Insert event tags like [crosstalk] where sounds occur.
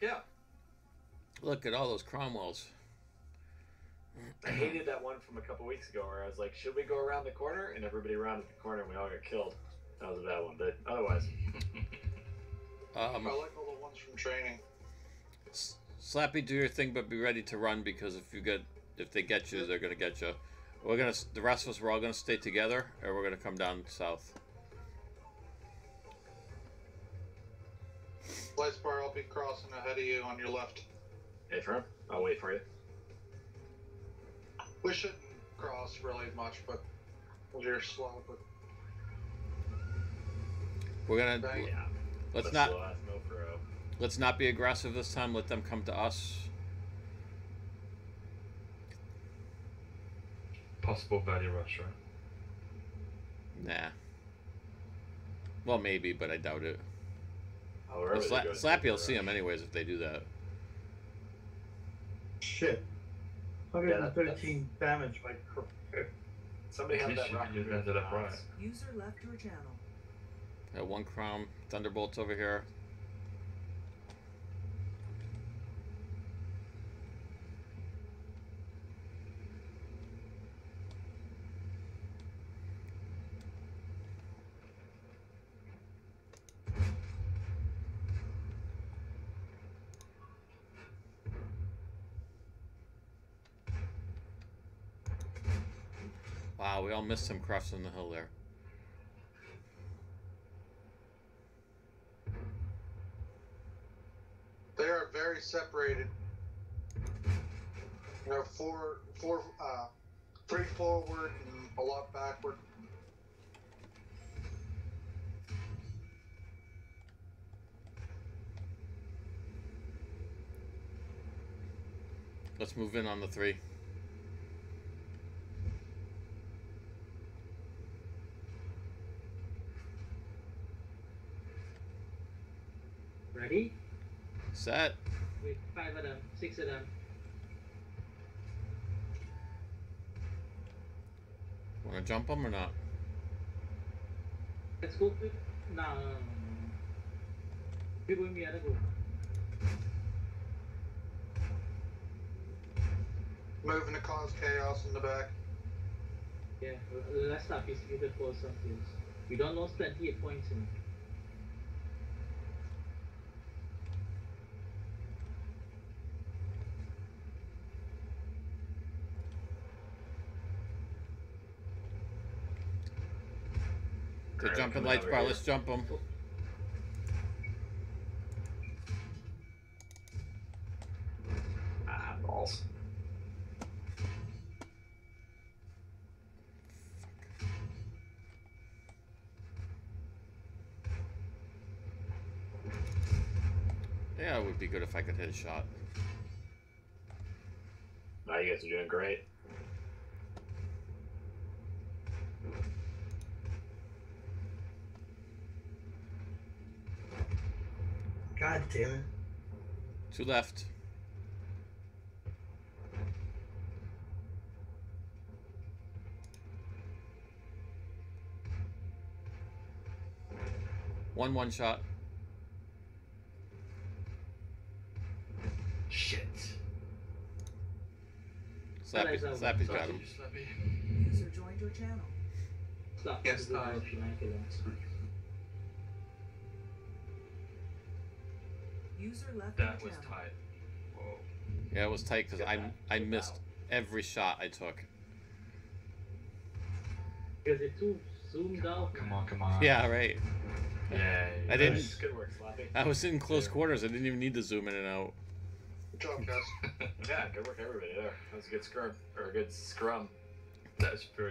Yeah. Look at all those Cromwells. I hated that one from a couple weeks ago where I was like, should we go around the corner? And everybody rounded the corner and we all got killed. That was a bad one. But otherwise, [laughs] Um, I like all the ones from training. Slappy, do your thing, but be ready to run because if you get, if they get you, they're gonna get you. We're gonna, the rest of us, we're all gonna stay together, or we're gonna come down south. Lights bar, I'll be crossing ahead of you on your left. hey, firm. I'll wait for you. We shouldn't cross really much, but you're slow. But We're gonna, Right. Yeah. let's That's not, no let's not be aggressive this time. Let them come to us. Possible value rush, right? Nah. Well, maybe, but I doubt it. Oh, wherever Sla- they go, Slappy will see rush. them anyways if they do that. Shit. that- 113 damage by cr- Somebody At have that you- rocket ended up right. User left your channel. Got one Crom, Thunderbolts over here. Wow, we all missed him crossing the hill there. they are very separated. You know, four, four, uh, three forward and a lot backward. Let's move in on the three. Ready? Set. With five of them, six of them. Want to jump them or not? Let's go with. No, no, no, no, no. We're going the other group. Moving to cause chaos in the back. Yeah, uh, let's start distributed for some kills. We don't lose 28 points in. They're Alright, jumping lights bar. Let's jump them. Ah, balls. Yeah, it would be good if I could hit a shot. Now you guys are doing great. God damn it. Two left. One one shot. Shit. Slappy, Alright, so- Slappy's so- got him. User joined your channel. Stop. Yes, to I- User left That was channel. tight. Whoa. Yeah, it was tight because I. I missed that. every shot I took. Because it's too zoomed Come on, out. come on, come on. Yeah, right. Yeah. I didn't- Nice. Good work, Slappy. I was in close Yeah. quarters. I didn't even need to zoom in and out. Good job, guys. [laughs] Yeah, good work, everybody there. That was a good scrum or a good scrum. That's very